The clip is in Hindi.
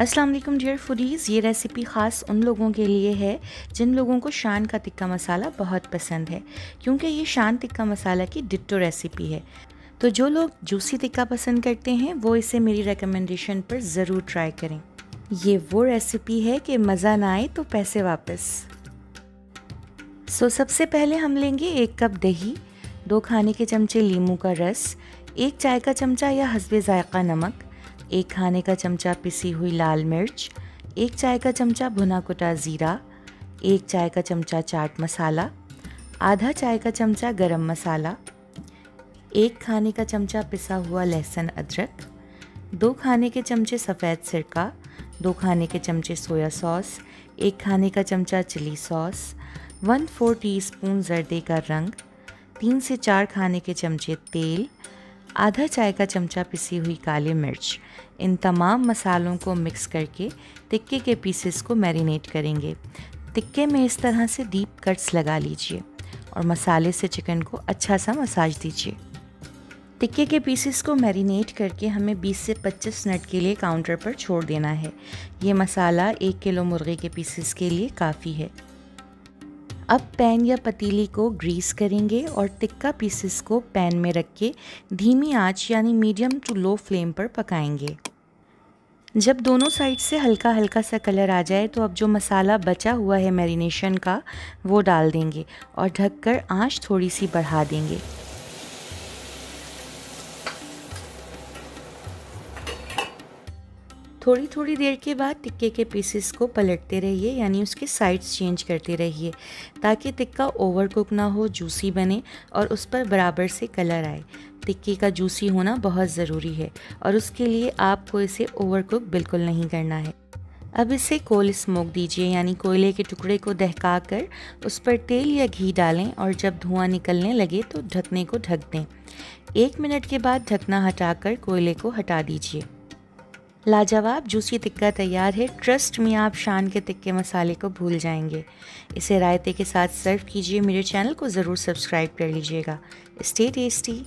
अस्सलाम वालेकुम डियर फूडीज़ ये रेसिपी ख़ास उन लोगों के लिए है जिन लोगों को शान का टिक्का मसाला बहुत पसंद है, क्योंकि ये शान टिक्का मसाला की डिट्टो रेसिपी है। तो जो लोग जूसी टिक्का पसंद करते हैं, वो इसे मेरी रिकमेंडेशन पर ज़रूर ट्राई करें। ये वो रेसिपी है कि मज़ा ना आए तो पैसे वापस। सो सबसे पहले हम लेंगे एक कप दही, दो खाने के चमचे लीमू का रस, एक चाय का चमचा या हसबे ज़ायक़ा नमक एक खाने का चमचा पिसी हुई लाल मिर्च, एक चाय का चमचा भुना कुटा ज़ीरा, एक चाय का चमचा चाट मसाला, आधा चाय का चमचा गरम मसाला, एक खाने का चमचा पिसा हुआ लहसुन अदरक, दो खाने के चमचे सफ़ेद सिरका, दो खाने के चमचे सोया सॉस, एक खाने का चमचा chilli sauce, one four teaspoon जर्दे का रंग, तीन से चार खाने के चमचे तेल आधा चाय का चमचा पिसी हुई काली मिर्च। इन तमाम मसालों को मिक्स करके टिक्के के पीसेस को मैरिनेट करेंगे। टिक्के में इस तरह से डीप कट्स लगा लीजिए और मसाले से चिकन को अच्छा सा मसाज दीजिए। टिक्के के पीसेस को मैरिनेट करके हमें 20 से 25 मिनट के लिए काउंटर पर छोड़ देना है। ये मसाला एक किलो मुर्गे के पीसेस के लिए काफ़ी है। अब पैन या पतीली को ग्रीस करेंगे और टिक्का पीसेस को पैन में रख के धीमी आँच यानी मीडियम टू लो फ्लेम पर पकाएँगे। जब दोनों साइड से हल्का हल्का सा कलर आ जाए तो अब जो मसाला बचा हुआ है मैरिनेशन का, वो डाल देंगे और ढककर आँच थोड़ी सी बढ़ा देंगे। थोड़ी थोड़ी देर के बाद टिक्के के पीसेस को पलटते रहिए, यानी उसके साइड्स चेंज करते रहिए, ताकि टिक्का ओवर कुक ना हो जूसी बने और उस पर बराबर से कलर आए। टिक्के का जूसी होना बहुत ज़रूरी है और उसके लिए आपको इसे ओवर कुक बिल्कुल नहीं करना है। अब इसे कोल स्मोक दीजिए, यानी कोयले के टुकड़े को दहका कर उस पर तेल या घी डालें और जब धुआँ निकलने लगे तो ढकने को ढक दें। एक मिनट के बाद ढकना हटाकर कोयले को हटा दीजिए। लाजवाब, जूसी टिक्का तैयार है। ट्रस्ट में आप शान के टिक्के मसाले को भूल जाएँगे। इसे रायते के साथ सर्व कीजिए। मेरे चैनल को ज़रूर सब्सक्राइब कर लीजिएगा। Stay tasty